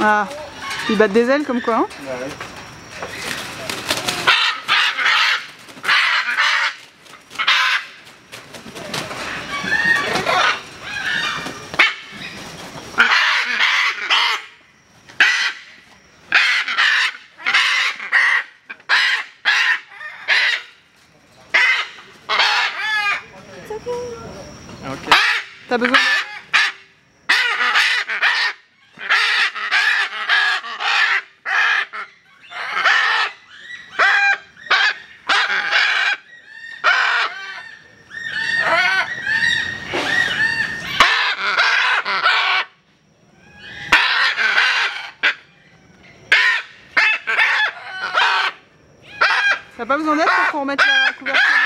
Ah, ils battent des ailes comme quoi, hein Ouais. T'as besoin T'as pas besoin d'aide pour remettre la couverture